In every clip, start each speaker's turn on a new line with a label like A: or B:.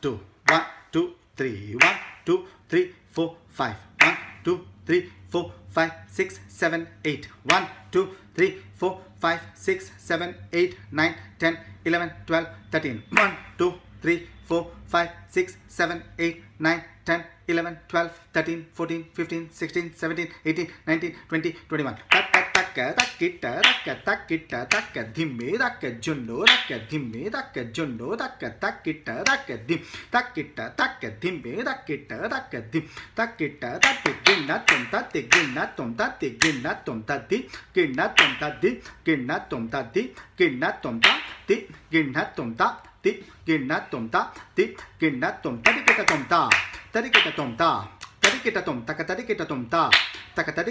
A: two, one, two, three, one, two, three, four, five, one, two, three, four, five, six, seven, eight, one, two, three, four, five, six, seven, eight, nine, ten, eleven, twelve, thirteen, one, two, three, four, five, six, seven, eight, nine, ten, eleven, twelve, thirteen, fourteen, fifteen, sixteen, seventeen, eighteen, nineteen, twenty, twenty-one. Taka taka takita taka takita taka dhimme taka junno taka dhimme taka junno taka takita taka dim takita taka dhimme takita taka dim takita taka ginna tom tate ginna tom tate ginna tom tate ginna tom tate ginna tom tate ginna tom tate ginna tom tate ginna tom tate ginna tom tate kita tom ta tadi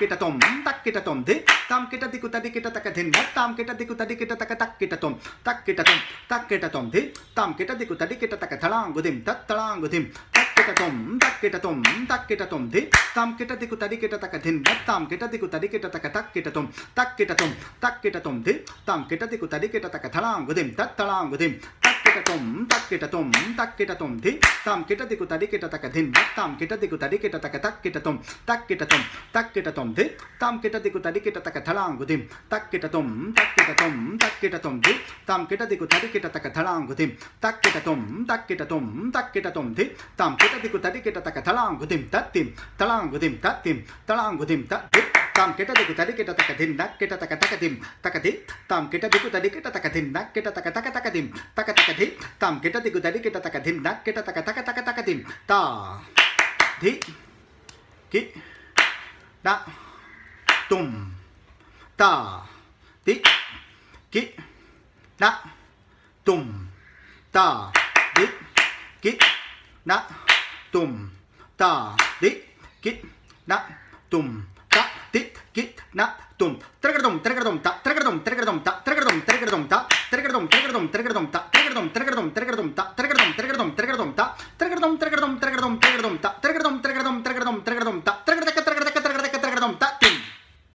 A: ketatoom tak ketatoom de tam ketadiku tadi ketataka din dak tam ketadiku tadi ketataka tak ketatoom tak ketatoom tak ketatoom de tam ketadiku tadi ketataka thalangudim tat thalangudim ketatoom tak ketatoom tak ketatoom de tam ketadiku tadi ketataka din dak tam ketadiku tadi ketataka tak ketatoom tak ketatoom tak ketatoom de tam ketadiku tadi ketataka thalangudim tat thalangudim केटा तुम तक केटा तुम तक केटा तुम धी ताम केटा दिकु तारी केटा तक धिन बक ताम केटा दिकु तारी केटा तक तक केटा तुम तक केटा तुम तक केटा तुम धी ताम केटा दिकु तारी केटा तक धड़ांगु धिम तक केटा तुम तक केटा तुम तक केटा तुम धी ताम केटा दिकु तारी केटा तक धड़ांगु धिम तक केटा तुम तक केटा तुम तक केटा तुम धी ताम केटा दिकु तारी केटा तक धड़ांगु धिम तत्तिम तलांगु धिम तत्तिम तलांगु धिम तत्तिम tam kita diku tadi kita takadim dak keta takatakadim takatim tam kita diku tadi kita takadim dak keta takatakatakadim takatakadim tam kita diku tadi kita takadim dak keta takatakatakadim ta di ki da tum ta di ki da tum ta di ki da tum ta di ki da tum na tum trekerdom trekerdom ta trekerdom trekerdom ta trekerdom trekerdom ta trekerdom trekerdom trekerdom ta trekerdom trekerdom trekerdom ta trekerdom trekerdom trekerdom ta trekerdom trekerdom trekerdom trekerdom ta trekerdom trekerdom trekerdom trekerdom ta trekerdom